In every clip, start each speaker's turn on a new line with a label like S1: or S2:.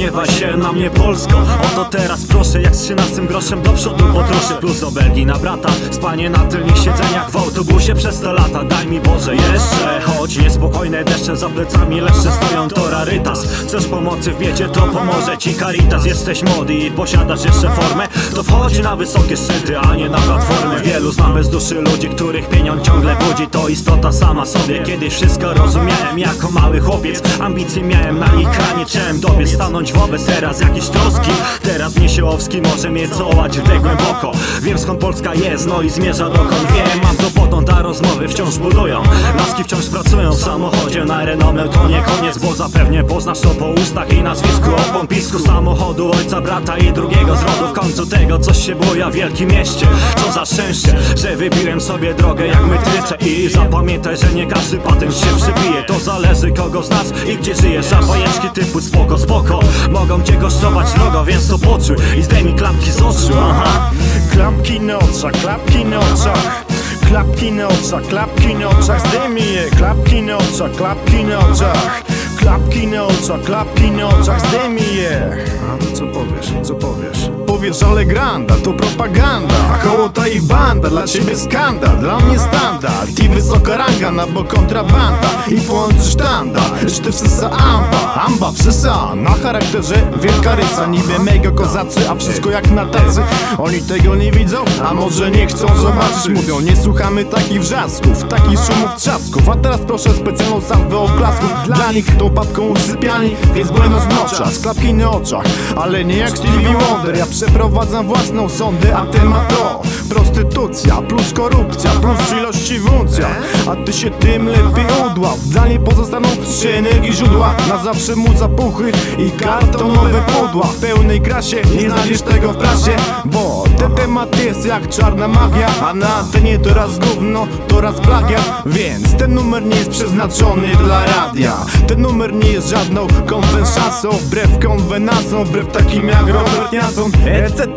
S1: gniewaj się na mnie Polsko Oto teraz proszę, jak z 13 groszem do przodu potroszę Plus do Belgii na brata, spanie na tylnych siedzeniach w autobusie przez 100 lata. Daj mi Boże jeszcze, choć niespokojne deszcze za plecami Leszcze stoją to rarytas. Chcesz pomocy w biedzie, to pomoże ci Caritas. Jesteś młody i posiadasz jeszcze formę. To wchodź na wysokie szczyty, a nie na platformę. Wielu znam bez duszy ludzi, których pieniądz ciągle budzi. To istota sama sobie, kiedyś wszystko rozumiałem jako mały chłopiec. Ambicje miałem na ich kranie, chciałem dobie stanąć wobec teraz jakieś troski. Teraz Niesiołowski może mnie cołać w te głęboko Wiem skąd Polska jest, no i zmierza dokąd wiem. Mam to potąd, a rozmowy wciąż budują. Laski wciąż pracują w samochodzie na renomę To nie koniec, bo zapewnie poznasz to po ustach i nazwisku. O pompisku samochodu ojca, brata i drugiego z rodu W końcu tego coś się buja w wielkim mieście. Co za szczęście, że wybiłem sobie drogę jak metryce. I zapamiętaj, że nie każdy patent się przybije. To zależy kogo znasz i gdzie żyjesz. A bajeczki typu spoko, spoko Mogą cię kosztować drogo, więc to poczuj I zdejmij klapki z oczu, aha.
S2: Klapki na oczach, klapki na oczach. Klapki na oczach, klapki na oczach. Zdejmij je, klapki na oczach, klapki na oczach. Klapki na oczach, klapki na oczach. Zdejmij je. A co powiesz, co powiesz? Powiesz, ale granda, to propaganda. Hołota i banda, dla ciebie skandal Dla mnie standard. I wysoka ranga Na bo kontrabanda. I połączy sztanda ty wsysa amba, amba wsysa Na charakterze wielka rysa Niby mega kozacy, a wszystko jak na tacy Oni tego nie widzą, a może nie chcą zobaczyć. Mówią, nie słuchamy takich wrzasków Takich szumów, trzasków. A teraz proszę specjalną salwę oklasków Dla nich tą papką usypialni Więc buenos noches, klapki na oczach. Ale nie jak Stevie Wonder Ja przeprowadzam własną sądę, a temat to. Prostytucja plus korupcja Plus ilości w uncjach A ty się tym lepiej udław. Dla niej pozostaną trzy energii źródła. Na zawsze mu zapuchy i kartonowe pudła. W pełnej krasie nie znajdziesz tego w prasie Bo ten temat jest jak czarna magia A na antenie to raz gówno, to raz plagiat Więc ten numer nie jest przeznaczony dla radia. Ten numer nie jest żadną konwensacją Wbrew konwenansom, wbrew takim jak Robert Jason Etc.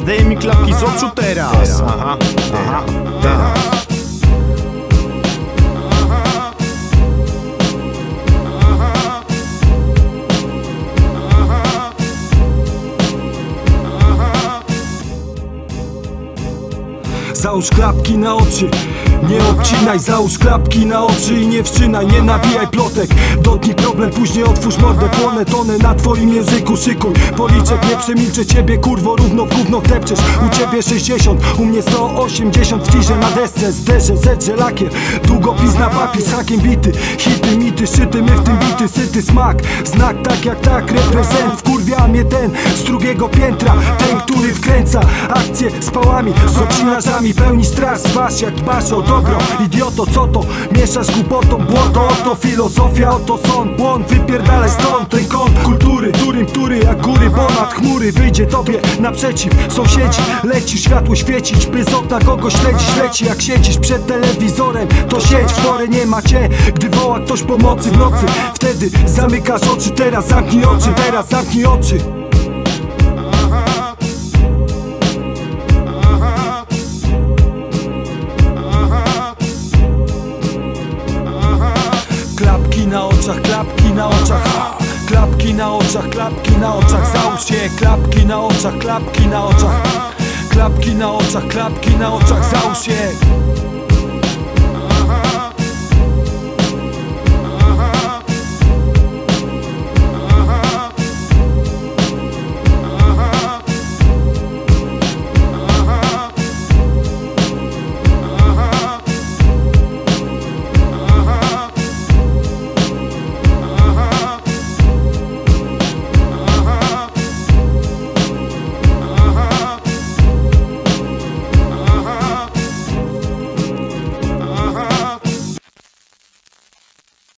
S2: Zdejmij klapki z oczu teraz. Aha, aha, teraz
S3: Załóż klapki na oczy. Nie obcinaj, załóż klapki na oczy i nie wszczynaj Nie nawijaj plotek, dotknij problem Później otwórz mordę, płonę tonę na twoim języku. Szykuj policzek, nie przemilczę ciebie Kurwo, równo w gówno wdepczesz U ciebie 60, u mnie 180 W tirze na desce, zderzę, zedrze lakier Długopis na papier, z hakiem bity. Hity, mity, szczyty, my w tym bity. Syty smak, znak tak jak tak Reprezent, wkurwia mnie ten Z drugiego piętra, ten, który wkręca Akcje z pałami, z ocinarzami Pełni straż, zważ jak dbasz o dobro Idioto, co to? Mieszasz głupotą, błoto. Oto filozofia, oto sąd, błąd. Wypierdalaj stąd ten kąt kultury Którym, który jak góry ponad chmury Wyjdzie tobie naprzeciw. Sąsiedzi Leci światło świecić, by z okna kogoś śledzić. Leci jak siedzisz przed telewizorem To siedź, w nie ma cię. Gdy woła ktoś pomocy w nocy Wtedy zamykasz oczy, teraz zamknij oczy Teraz zamknij oczy oczach, klapki na oczach. Klapki na oczach, klapki na oczach. Załóż je, klapki na oczach, klapki na oczach. Klapki na oczach, klapki na oczach. Załóż je